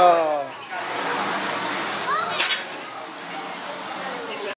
Oh.